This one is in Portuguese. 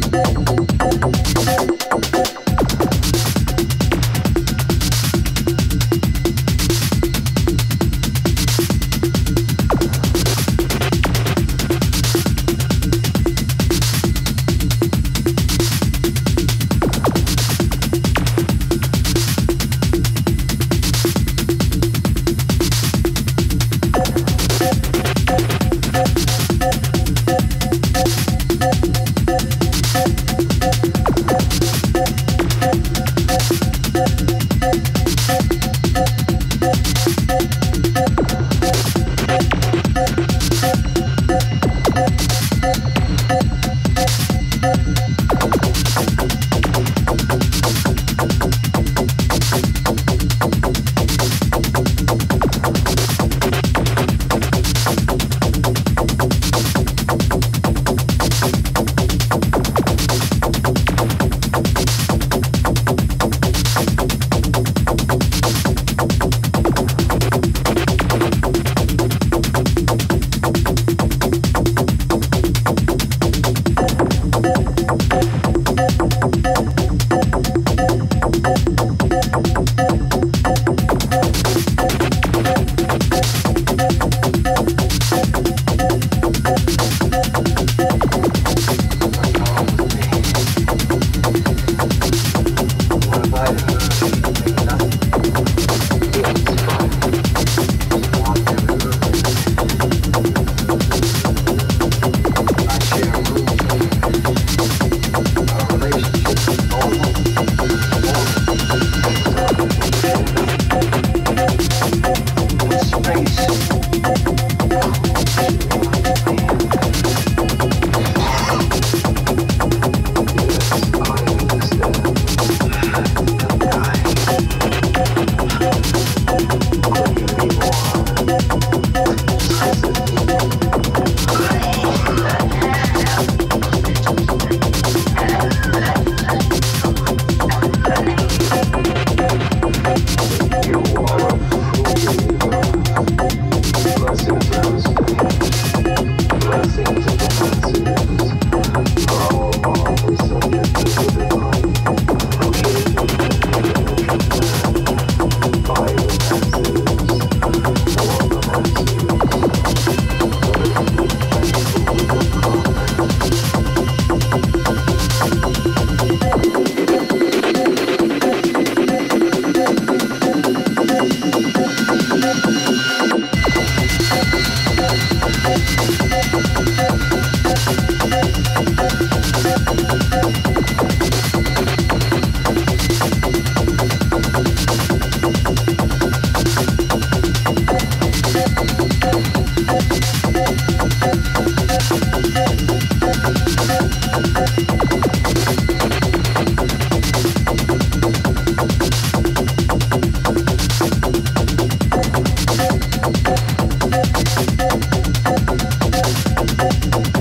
Música Música Música